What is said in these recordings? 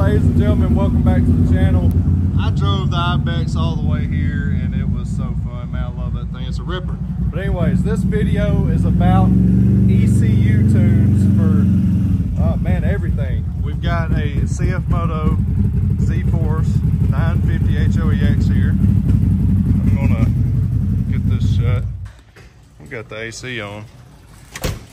ladies and gentlemen. Welcome back to the channel. I drove the Ibex all the way here and it was so fun, man. I love that thing. It's a ripper. But anyways, this video is about ECU tunes for, uh, man, everything. We've got a CF Moto Z-Force 950 HOEX here. I'm gonna get this shut. We got the AC on.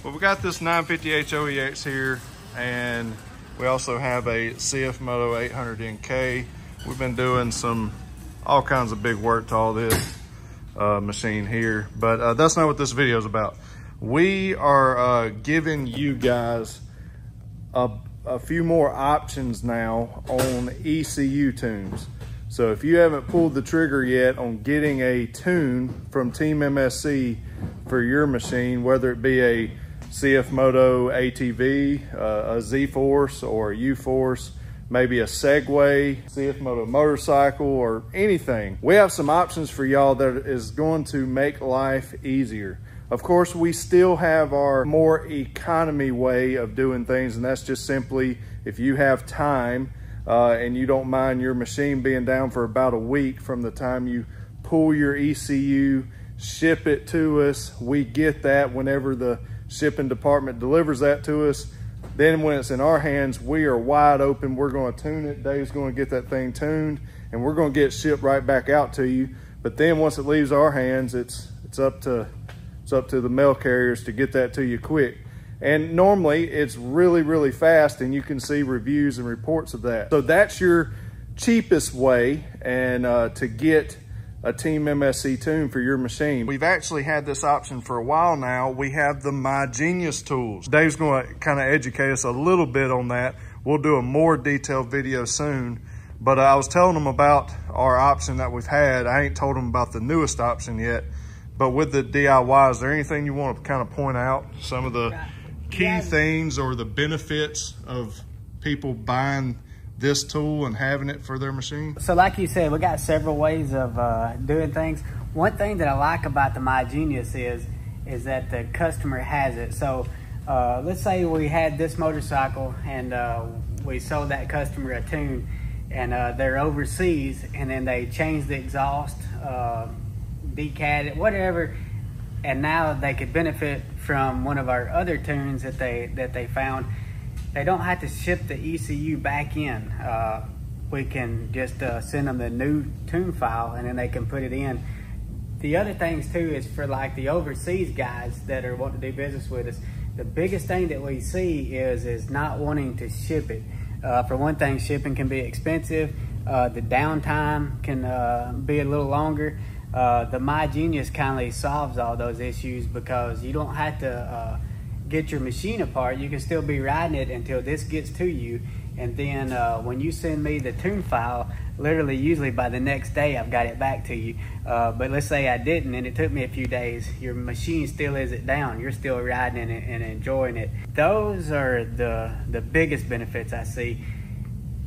But we got this 950 HOEX here and we also have a CF Moto 800NK. We've been doing some, all kinds of big work to all this uh, machine here, but uh, that's not what this video is about. We are uh, giving you guys a, a few more options now on ECU tunes. So if you haven't pulled the trigger yet on getting a tune from Team MSC for your machine, whether it be a CF Moto ATV, uh, a Z-Force or a U-Force, maybe a Segway, CF Moto motorcycle or anything. We have some options for y'all that is going to make life easier. Of course, we still have our more economy way of doing things and that's just simply if you have time uh, and you don't mind your machine being down for about a week from the time you pull your ECU, ship it to us, we get that whenever the shipping department delivers that to us. Then when it's in our hands, we are wide open. We're going to tune it. Dave's going to get that thing tuned and we're going to get shipped right back out to you. But then once it leaves our hands, it's it's up to it's up to the mail carriers to get that to you quick. And normally it's really, really fast and you can see reviews and reports of that. So that's your cheapest way and uh, to get a Team MSC tune for your machine. We've actually had this option for a while now. We have the My Genius tools. Dave's gonna kind of educate us a little bit on that. We'll do a more detailed video soon. But uh, I was telling them about our option that we've had. I ain't told them about the newest option yet. But with the DIY, is there anything you want to kind of point out? Some of the key yeah. things or the benefits of people buying this tool and having it for their machine? So like you said, we got several ways of uh, doing things. One thing that I like about the My Genius is, is that the customer has it. So uh, let's say we had this motorcycle and uh, we sold that customer a tune and uh, they're overseas and then they change the exhaust, uh, it, whatever, and now they could benefit from one of our other tunes that they that they found they don't have to ship the ECU back in. Uh, we can just uh, send them the new tune file and then they can put it in. The other things too is for like the overseas guys that are wanting to do business with us, the biggest thing that we see is is not wanting to ship it. Uh, for one thing, shipping can be expensive. Uh, the downtime can uh, be a little longer. Uh, the My Genius kindly solves all those issues because you don't have to get your machine apart, you can still be riding it until this gets to you. And then uh, when you send me the tune file, literally usually by the next day I've got it back to you. Uh, but let's say I didn't and it took me a few days, your machine still isn't down. You're still riding it and enjoying it. Those are the, the biggest benefits I see.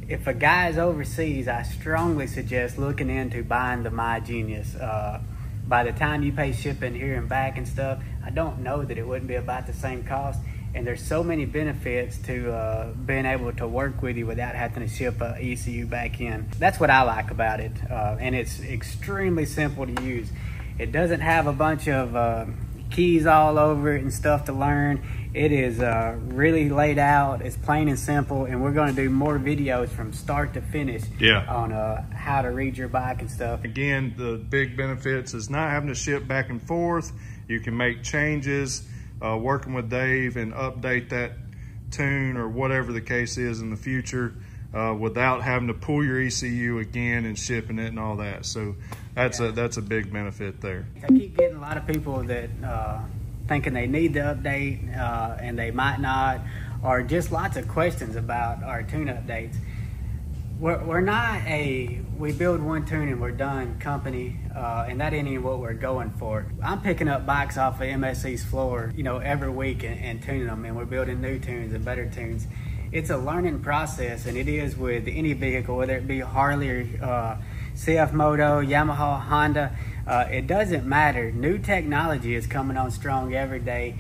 If a guy's overseas, I strongly suggest looking into buying the My Genius. Uh, by the time you pay shipping here and back and stuff, I don't know that it wouldn't be about the same cost. And there's so many benefits to uh, being able to work with you without having to ship a ECU back in. That's what I like about it. Uh, and it's extremely simple to use. It doesn't have a bunch of uh, keys all over it and stuff to learn. It is uh, really laid out. It's plain and simple, and we're going to do more videos from start to finish yeah. on uh, how to read your bike and stuff. Again, the big benefits is not having to ship back and forth. You can make changes, uh, working with Dave and update that tune or whatever the case is in the future uh, without having to pull your ECU again and shipping it and all that. So that's yeah. a that's a big benefit there. I keep getting a lot of people that uh, thinking they need the update uh, and they might not, or just lots of questions about our tune updates. We're, we're not a we build one tune and we're done company, uh, and that ain't even what we're going for. I'm picking up bikes off of MSC's floor, you know, every week and, and tuning them, and we're building new tunes and better tunes. It's a learning process, and it is with any vehicle, whether it be Harley or uh, CF Moto, Yamaha, Honda uh, it doesn't matter. New technology is coming on strong every day.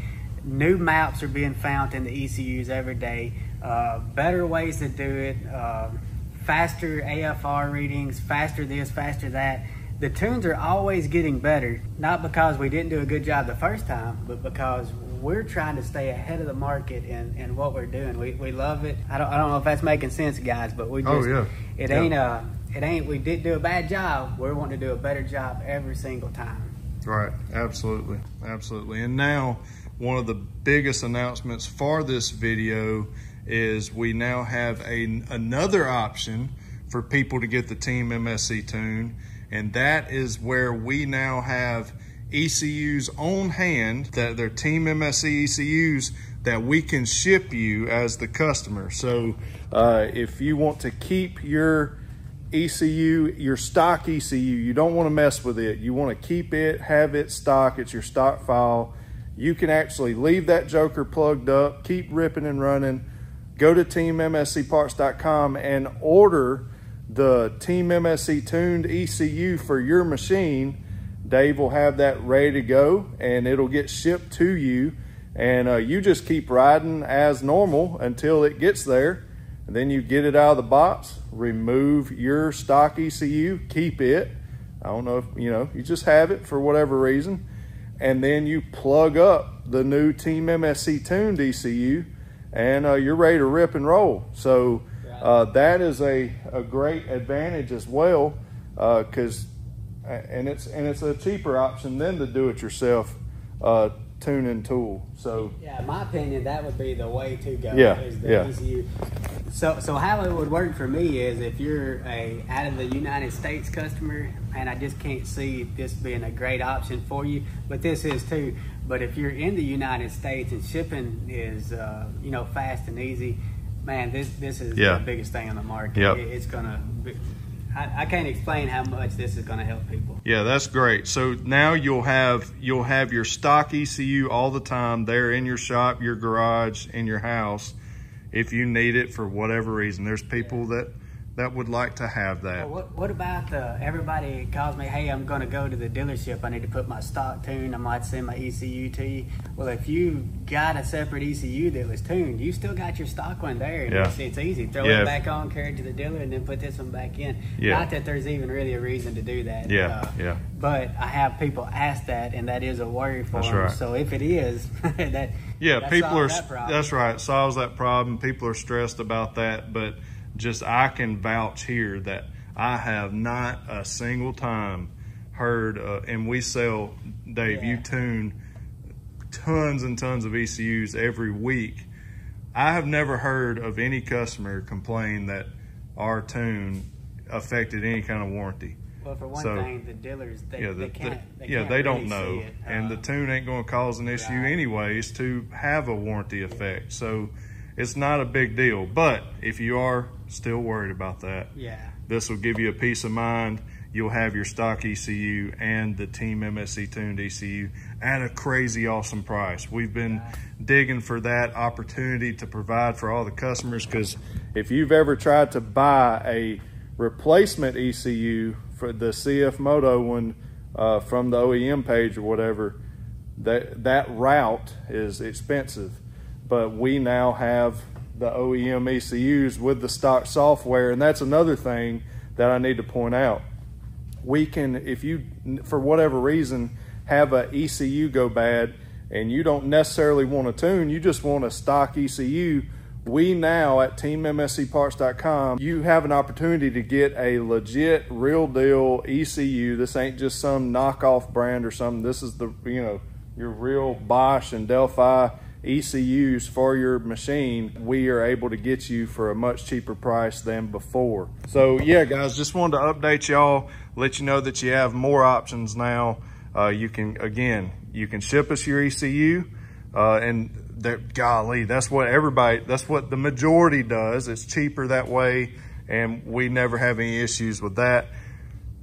New maps are being found in the ECUs every day. Uh, better ways to do it. Uh, faster AFR readings, faster this, faster that. The tunes are always getting better, not because we didn't do a good job the first time, but because we're trying to stay ahead of the market in, in what we're doing. We, we love it. I don't, I don't know if that's making sense, guys, but we Oh, just, yeah. it Yeah. ain't a, it ain't, we did do a bad job. We're wanting to do a better job every single time. Right, absolutely, absolutely. And now, one of the biggest announcements for this video is we now have a, another option for people to get the Team MSC tune, and that is where we now have ECUs on hand, that they're Team MSC ECUs that we can ship you as the customer. So uh, if you want to keep your ECU, your stock ECU, you don't want to mess with it. You want to keep it, have it stock, it's your stock file. You can actually leave that joker plugged up, keep ripping and running. Go to teammscparts.com and order the Team MSC tuned ECU for your machine. Dave will have that ready to go and it'll get shipped to you. And uh, you just keep riding as normal until it gets there. And then you get it out of the box, remove your stock ECU, keep it. I don't know if, you know, you just have it for whatever reason. And then you plug up the new Team MSC tuned ECU and uh, you're ready to rip and roll. So uh, that is a, a great advantage as well because and it's and it's a cheaper option than the do-it-yourself uh, tuning tool. So Yeah, in my opinion, that would be the way to go. Yeah, is the yeah. So, so how it would work for me is if you're a out of the United States customer, and I just can't see this being a great option for you, but this is too. But if you're in the United States and shipping is uh, you know fast and easy, man, this this is Yeah. the biggest thing on the market. Yep. It- it's gonna. Be, I, I can't explain how much this is gonna help people. Yeah, that's great. So now you'll have you'll have your stock ECU all the time there in your shop, your garage, in your house, if you need it for whatever reason. There's people that that would like to have that. Well, what, what about the everybody calls me, hey, I'm going to go to the dealership. I need to put my stock tuned. I might send my ECU to you. Well, if you got a separate ECU that was tuned, you still got your stock one there. Yeah. it's, it's easy. Throw Yeah. it back on, carry it to the dealer, and then put this one back in. Yeah. Not that there's even really a reason to do that. Yeah, Uh, yeah. But I have people ask that, and that is a worry for That's them. right. So if it is, that Yeah, that people are. that. That's right. Solves that problem. People are stressed about that, but just I can vouch here that I have not a single time heard. Uh, and we sell, Dave. You tune tons and tons of ECUs every week. I have never heard of any customer complain that our tune affected any kind of warranty. Well, for one So, thing, the dealers they, yeah, the, they can't. They yeah, can't they don't really know, it. and the Uh, tune ain't going to cause an issue Right. anyways to have a warranty effect. So it's not a big deal. But if you are still worried about that, yeah. this will give you a peace of mind. You'll have your stock ECU and the Team MSC tuned ECU at a crazy awesome price. We've been digging for that opportunity to provide for all the customers because if you've ever tried to buy a replacement ECU for the CF Moto one uh, from the OEM page or whatever, that that route is expensive. But we now have the OEM ECUs with the stock software, and that's another thing that I need to point out. We can, if you, for whatever reason, have a ECU go bad, and you don't necessarily want to tune, you just want a stock ECU. We now at TeamMSCParts.com, you have an opportunity to get a legit, real deal ECU. This ain't just some knockoff brand or something. This is the, you know, your real Bosch and Delphi ECUs for your machine, we are able to get you for a much cheaper price than before. So yeah, guys, just wanted to update y'all, let you know that you have more options now. Uh, you can, again, you can ship us your ECU, uh, and that, golly, that's what everybody, that's what the majority does. It's cheaper that way, and we never have any issues with that.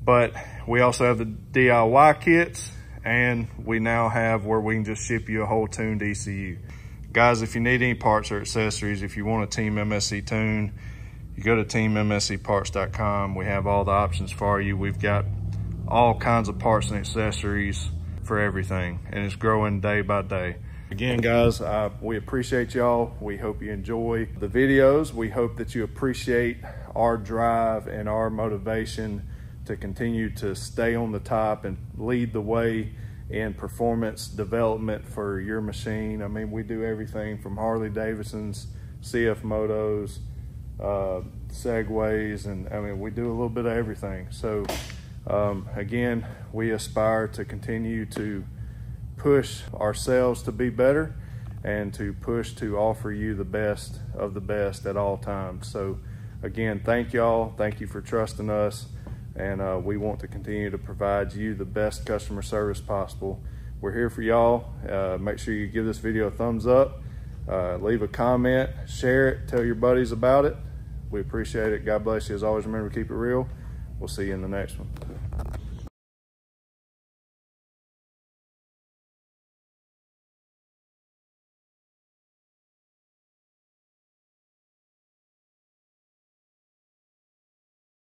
But we also have the DIY kits and we now have where we can just ship you a whole tuned ECU. Guys, if you need any parts or accessories, if you want a Team MSC tune, you go to teammscparts.com. We have all the options for you. We've got all kinds of parts and accessories for everything, and it's growing day by day. Again, guys, uh, we appreciate y'all. We hope you enjoy the videos. We hope that you appreciate our drive and our motivation to continue to stay on the top and lead the way in performance development for your machine. I mean, we do everything from Harley Davidson's, CF Motos, uh, Segways, and I mean, we do a little bit of everything. So, um, again, we aspire to continue to push ourselves to be better and to push to offer you the best of the best at all times. So, again, thank y'all. Thank you for trusting us. And uh, we want to continue to provide you the best customer service possible. We're here for y'all. Uh, make sure you give this video a thumbs up, uh, leave a comment, share it, tell your buddies about it. We appreciate it. God bless you. As always, remember to keep it real. We'll see you in the next one.